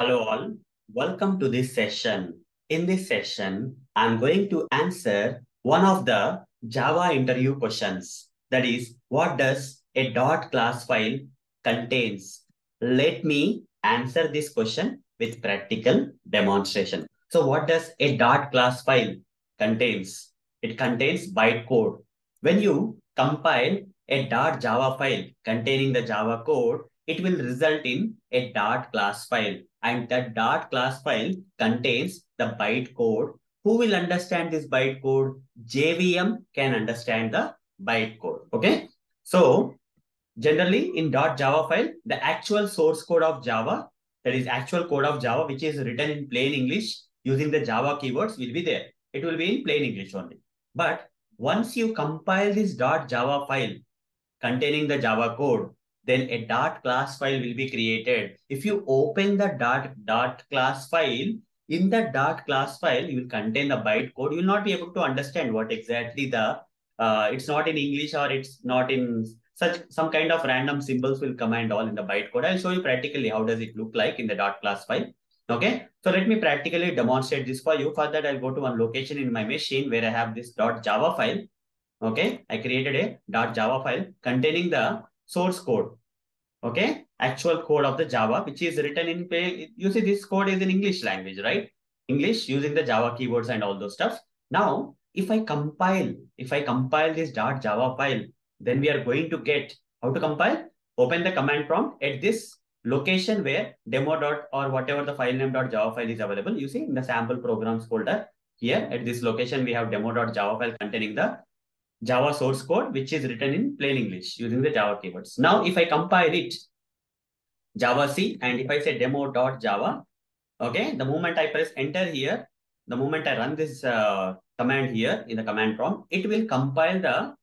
Hello all, welcome to this session. In this session, I'm going to answer one of the Java interview questions. That is, what does a dot class file contains? Let me answer this question with practical demonstration. So what does a dot class file contains? It contains bytecode. When you compile a dot Java file containing the Java code, it will result in a dot class file and that dot class file contains the byte code. Who will understand this byte code? JVM can understand the byte code. Okay. So generally in dot Java file, the actual source code of Java, that is actual code of Java, which is written in plain English using the Java keywords will be there. It will be in plain English only. But once you compile this dot Java file containing the Java code, then a dot class file will be created. If you open the dot, dot class file, in the dot class file, you will contain the byte code. You will not be able to understand what exactly the, uh, it's not in English or it's not in such, some kind of random symbols will come and all in the byte code. I'll show you practically how does it look like in the dot class file. Okay, so let me practically demonstrate this for you. For that, I'll go to one location in my machine where I have this dot Java file. Okay, I created a dot Java file containing the source code. Okay, actual code of the Java, which is written in, you see this code is in English language, right? English using the Java keywords and all those stuff. Now, if I compile, if I compile this dot Java file, then we are going to get how to compile. Open the command prompt at this location where demo dot or whatever the file name dot Java file is available. You see in the sample programs folder here at this location, we have demo dot Java file containing the Java source code, which is written in plain English using the Java keywords. Now, if I compile it, Java C, and if I say demo.java, okay, the moment I press enter here, the moment I run this uh, command here in the command prompt, it will compile the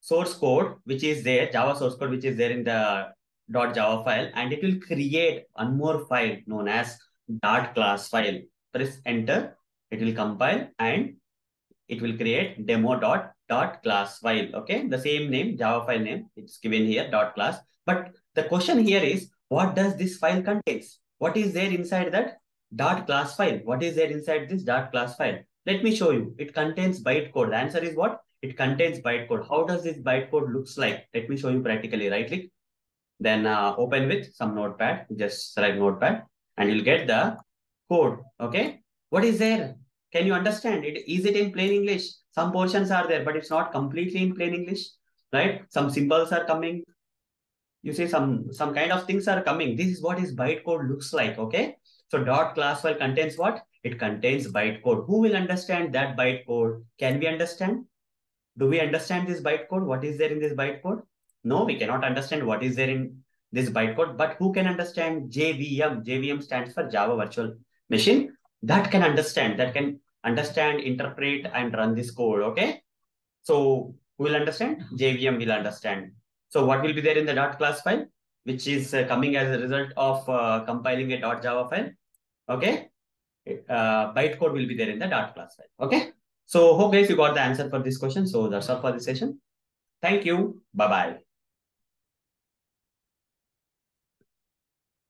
source code, which is there, Java source code, which is there in the .java file, and it will create one more file known as dot class file. Press enter, it will compile and it will create demo dot dot class file. Okay, the same name, Java file name, it's given here dot class. But the question here is, what does this file contains? What is there inside that dot class file? What is there inside this dot class file? Let me show you. It contains bytecode. The answer is what? It contains bytecode. How does this bytecode looks like? Let me show you practically. Right click, then uh, open with some notepad. Just select notepad, and you'll get the code. Okay, what is there? Can you understand it? Is it in plain English? Some portions are there, but it's not completely in plain English, right? Some symbols are coming. You see some, some kind of things are coming. This is what his bytecode looks like, okay? So dot class file contains what? It contains bytecode. Who will understand that bytecode? Can we understand? Do we understand this bytecode? What is there in this bytecode? No, we cannot understand what is there in this bytecode, but who can understand JVM? JVM stands for Java Virtual Machine that can understand, that can understand, interpret, and run this code. Okay. So who will understand? JVM will understand. So what will be there in the dot class file, which is uh, coming as a result of uh, compiling a dot Java file. Okay. Uh, bytecode will be there in the dot class file. Okay. So hope guys you got the answer for this question. So that's all for this session. Thank you. Bye-bye.